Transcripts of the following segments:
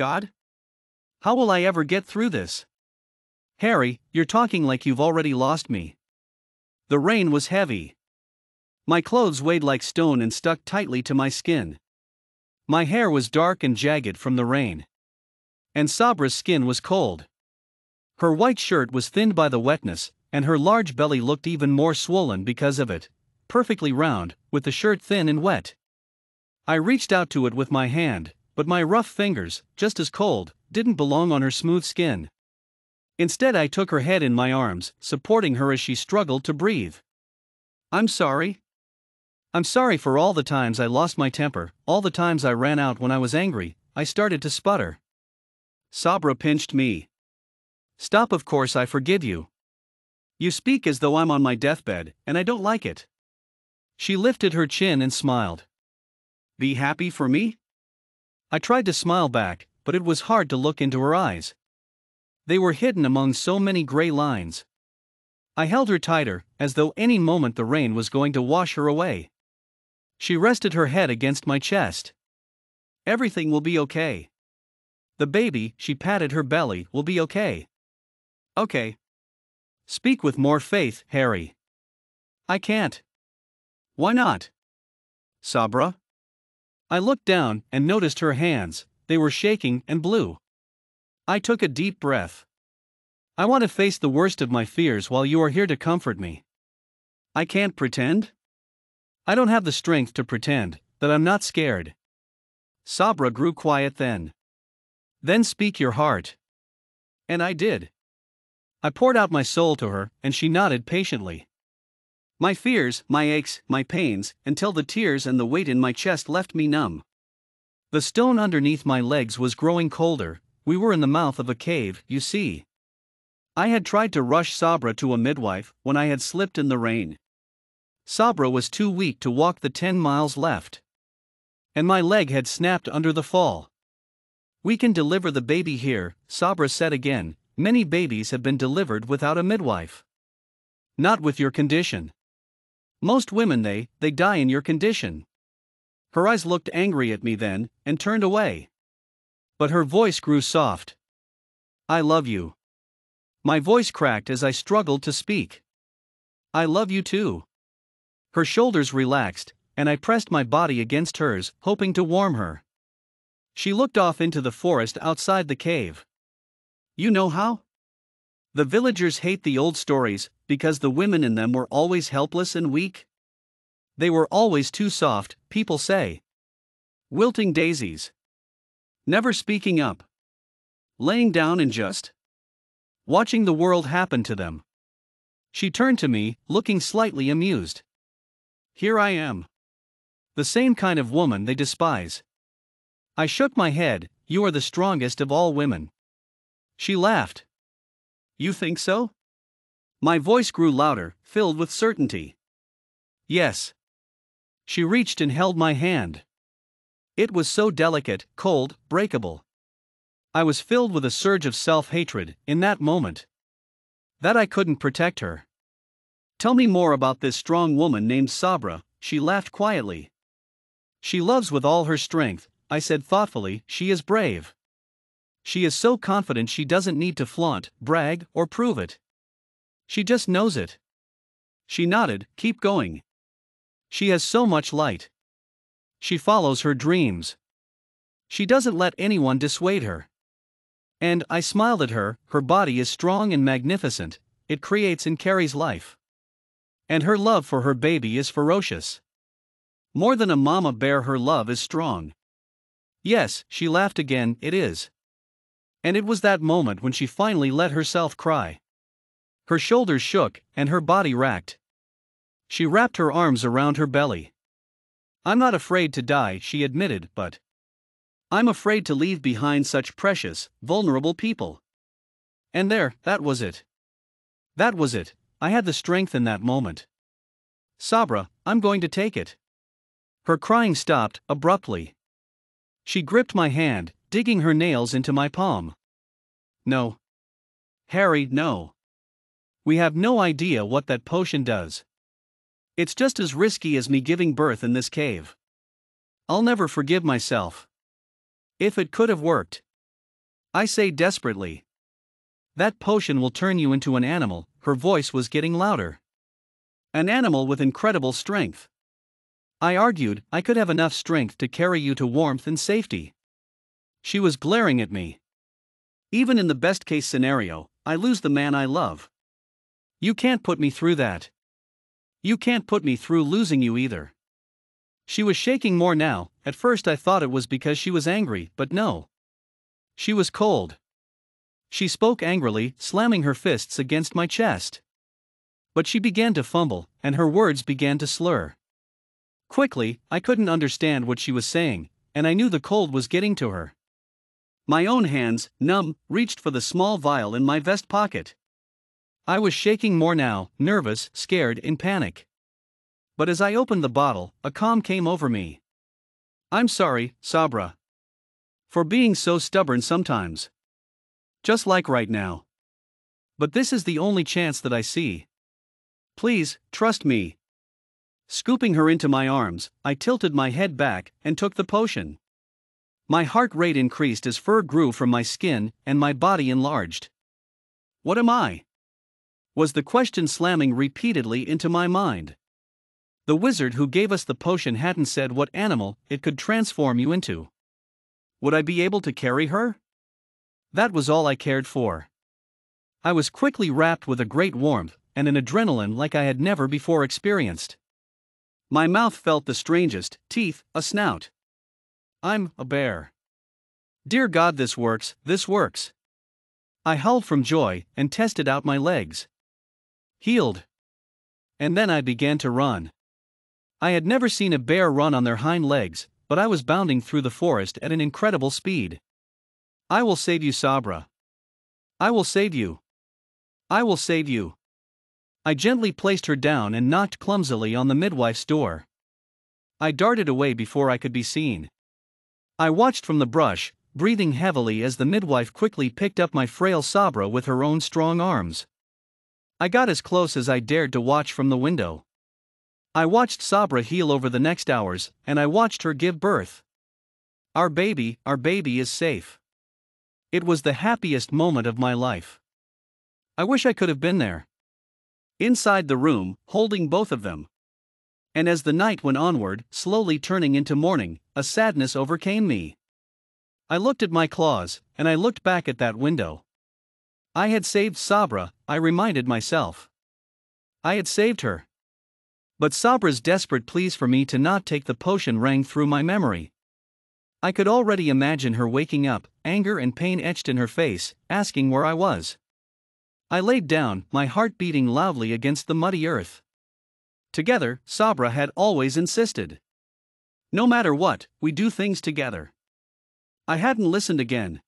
God? How will I ever get through this? Harry, you're talking like you've already lost me. The rain was heavy. My clothes weighed like stone and stuck tightly to my skin. My hair was dark and jagged from the rain. And Sabra's skin was cold. Her white shirt was thinned by the wetness, and her large belly looked even more swollen because of it, perfectly round, with the shirt thin and wet. I reached out to it with my hand, but my rough fingers, just as cold, didn't belong on her smooth skin. Instead, I took her head in my arms, supporting her as she struggled to breathe. I'm sorry. I'm sorry for all the times I lost my temper, all the times I ran out when I was angry, I started to sputter. Sabra pinched me. Stop, of course, I forgive you. You speak as though I'm on my deathbed, and I don't like it. She lifted her chin and smiled. Be happy for me? I tried to smile back, but it was hard to look into her eyes. They were hidden among so many gray lines. I held her tighter, as though any moment the rain was going to wash her away. She rested her head against my chest. Everything will be okay. The baby, she patted her belly, will be okay. Okay. Speak with more faith, Harry. I can't. Why not? Sabra? I looked down and noticed her hands, they were shaking and blue. I took a deep breath. I want to face the worst of my fears while you are here to comfort me. I can't pretend? I don't have the strength to pretend that I'm not scared. Sabra grew quiet then. Then speak your heart. And I did. I poured out my soul to her, and she nodded patiently. My fears, my aches, my pains, until the tears and the weight in my chest left me numb. The stone underneath my legs was growing colder, we were in the mouth of a cave, you see. I had tried to rush Sabra to a midwife when I had slipped in the rain. Sabra was too weak to walk the 10 miles left. And my leg had snapped under the fall. We can deliver the baby here, Sabra said again. Many babies have been delivered without a midwife. Not with your condition. Most women they they die in your condition. Her eyes looked angry at me then and turned away but her voice grew soft. I love you. My voice cracked as I struggled to speak. I love you too. Her shoulders relaxed, and I pressed my body against hers, hoping to warm her. She looked off into the forest outside the cave. You know how? The villagers hate the old stories because the women in them were always helpless and weak. They were always too soft, people say. Wilting daisies. Never speaking up. Laying down and just watching the world happen to them. She turned to me, looking slightly amused. Here I am. The same kind of woman they despise. I shook my head, You are the strongest of all women. She laughed. You think so? My voice grew louder, filled with certainty. Yes. She reached and held my hand. It was so delicate, cold, breakable. I was filled with a surge of self hatred in that moment. That I couldn't protect her. Tell me more about this strong woman named Sabra, she laughed quietly. She loves with all her strength, I said thoughtfully, she is brave. She is so confident she doesn't need to flaunt, brag, or prove it. She just knows it. She nodded, keep going. She has so much light. She follows her dreams. She doesn't let anyone dissuade her. And I smiled at her, her body is strong and magnificent, it creates and carries life. And her love for her baby is ferocious. More than a mama bear, her love is strong. Yes, she laughed again, it is. And it was that moment when she finally let herself cry. Her shoulders shook, and her body racked. She wrapped her arms around her belly. I'm not afraid to die, she admitted, but I'm afraid to leave behind such precious, vulnerable people. And there, that was it. That was it, I had the strength in that moment. Sabra, I'm going to take it. Her crying stopped, abruptly. She gripped my hand, digging her nails into my palm. No. Harry, no. We have no idea what that potion does. It's just as risky as me giving birth in this cave. I'll never forgive myself. If it could have worked. I say desperately. That potion will turn you into an animal, her voice was getting louder. An animal with incredible strength. I argued I could have enough strength to carry you to warmth and safety. She was glaring at me. Even in the best case scenario, I lose the man I love. You can't put me through that. You can't put me through losing you either. She was shaking more now, at first I thought it was because she was angry, but no. She was cold. She spoke angrily, slamming her fists against my chest. But she began to fumble, and her words began to slur. Quickly, I couldn't understand what she was saying, and I knew the cold was getting to her. My own hands, numb, reached for the small vial in my vest pocket. I was shaking more now, nervous, scared, in panic. But as I opened the bottle, a calm came over me. I'm sorry, Sabra. For being so stubborn sometimes. Just like right now. But this is the only chance that I see. Please, trust me. Scooping her into my arms, I tilted my head back and took the potion. My heart rate increased as fur grew from my skin and my body enlarged. What am I? Was the question slamming repeatedly into my mind. The wizard who gave us the potion hadn't said what animal it could transform you into. Would I be able to carry her? That was all I cared for. I was quickly wrapped with a great warmth and an adrenaline like I had never before experienced. My mouth felt the strangest teeth, a snout. I'm a bear. Dear God, this works, this works. I howled from joy and tested out my legs. Healed. And then I began to run. I had never seen a bear run on their hind legs, but I was bounding through the forest at an incredible speed. I will save you, Sabra. I will save you. I will save you. I gently placed her down and knocked clumsily on the midwife's door. I darted away before I could be seen. I watched from the brush, breathing heavily as the midwife quickly picked up my frail Sabra with her own strong arms. I got as close as I dared to watch from the window. I watched Sabra heal over the next hours, and I watched her give birth. Our baby, our baby is safe. It was the happiest moment of my life. I wish I could have been there. Inside the room, holding both of them. And as the night went onward, slowly turning into morning, a sadness overcame me. I looked at my claws, and I looked back at that window. I had saved Sabra, I reminded myself. I had saved her. But Sabra's desperate pleas for me to not take the potion rang through my memory. I could already imagine her waking up, anger and pain etched in her face, asking where I was. I laid down, my heart beating loudly against the muddy earth. Together, Sabra had always insisted. No matter what, we do things together. I hadn't listened again.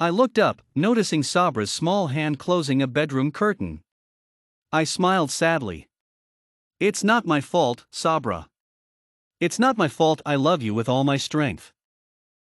I looked up, noticing Sabra's small hand closing a bedroom curtain. I smiled sadly. It's not my fault, Sabra. It's not my fault I love you with all my strength.